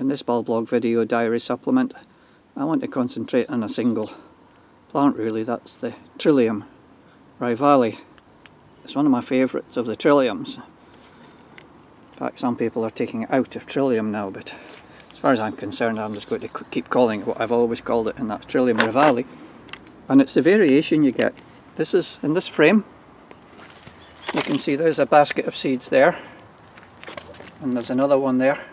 In this ball Bulb Log video diary supplement I want to concentrate on a single plant really, that's the Trillium rivale. It's one of my favourites of the Trilliums. In fact some people are taking it out of Trillium now but as far as I'm concerned I'm just going to keep calling it what I've always called it and that's Trillium rivale. And it's the variation you get. This is in this frame you can see there's a basket of seeds there and there's another one there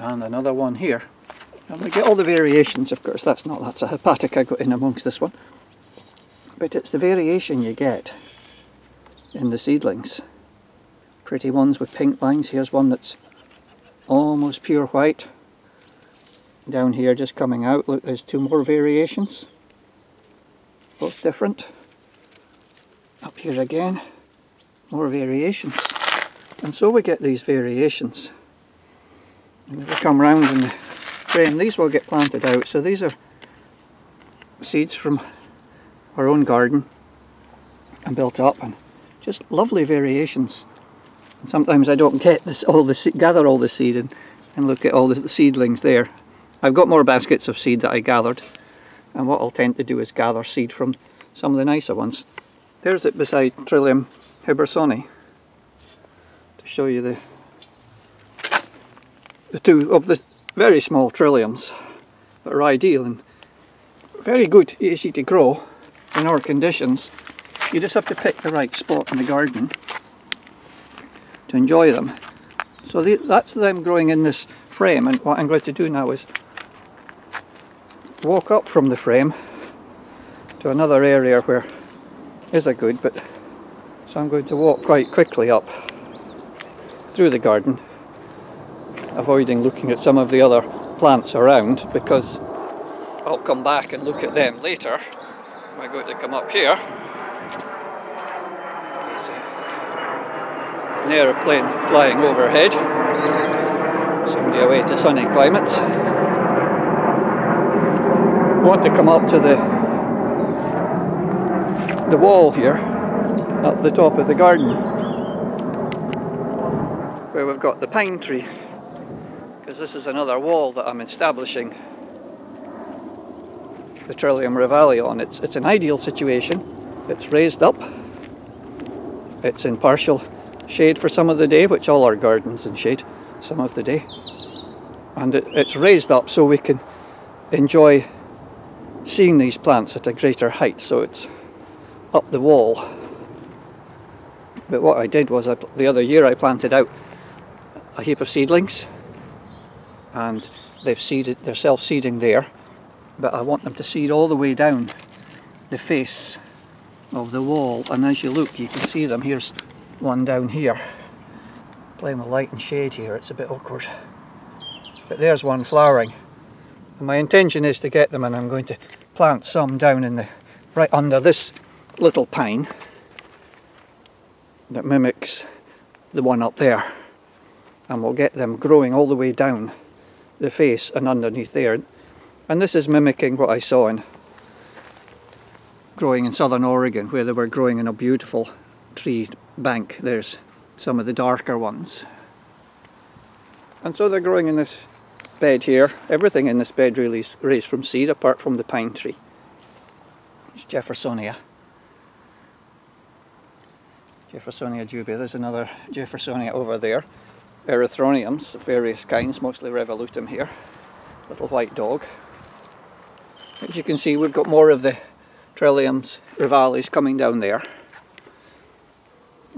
and another one here. And we get all the variations of course. That's not that's a hepatica I got in amongst this one. But it's the variation you get in the seedlings. Pretty ones with pink lines. Here's one that's almost pure white. Down here just coming out look there's two more variations. Both different. Up here again more variations. And so we get these variations and we come round in the frame, these will get planted out. So these are seeds from our own garden and built up and just lovely variations. And sometimes I don't get this all the gather all the seed and, and look at all the seedlings there. I've got more baskets of seed that I gathered and what I'll tend to do is gather seed from some of the nicer ones. There's it beside Trillium hibbersonii to show you the the two of the very small trilliums that are ideal and very good, easy to grow in our conditions. You just have to pick the right spot in the garden to enjoy them. So the, that's them growing in this frame and what I'm going to do now is walk up from the frame to another area where is a good but so I'm going to walk quite quickly up through the garden avoiding looking at some of the other plants around because I'll come back and look at them later. I'm going to come up here. There's an aeroplane flying overhead. Somebody away to sunny climates. I want to come up to the the wall here at the top of the garden where we've got the pine tree because this is another wall that I'm establishing the Trillium rivale on. It's, it's an ideal situation. It's raised up. It's in partial shade for some of the day, which all our gardens in shade some of the day. And it, it's raised up so we can enjoy seeing these plants at a greater height. So it's up the wall. But what I did was I, the other year I planted out a heap of seedlings and they've seeded, they're self-seeding there but I want them to seed all the way down the face of the wall and as you look you can see them. Here's one down here. Playing with light and shade here it's a bit awkward. But there's one flowering. And my intention is to get them and I'm going to plant some down in the right under this little pine that mimics the one up there. And we'll get them growing all the way down the face and underneath there. And this is mimicking what I saw in growing in southern Oregon where they were growing in a beautiful tree bank. There's some of the darker ones. And so they're growing in this bed here. Everything in this bed really is raised from seed apart from the pine tree. It's Jeffersonia. Jeffersonia dubia. There's another Jeffersonia over there erythroniums of various kinds, mostly revolutum here. Little white dog. As you can see we've got more of the Trilliums rivales coming down there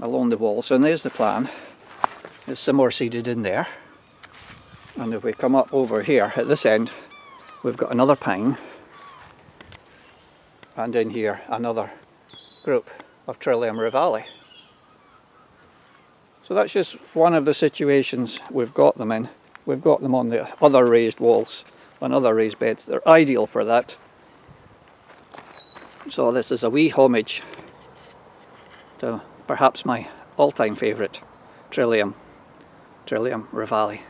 along the wall. So there's the plan. There's some more seeded in there. And if we come up over here at this end, we've got another pine. And in here another group of Trillium rivale. So that's just one of the situations we've got them in. We've got them on the other raised walls, on other raised beds. They're ideal for that. So this is a wee homage to perhaps my all-time favourite Trillium, Trillium rivale.